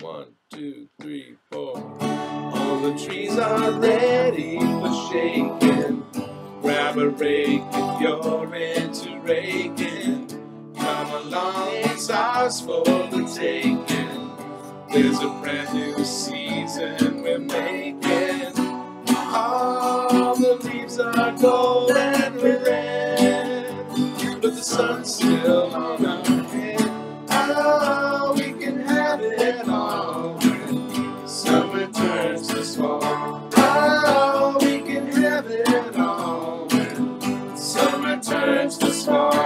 One, two, three, four. All the trees are ready for shaking. Grab a rake if you're into raking. Come along, it's ours for the taking. There's a brand new season we're making. All the leaves are gold and red, but the sun's still on returns to scar.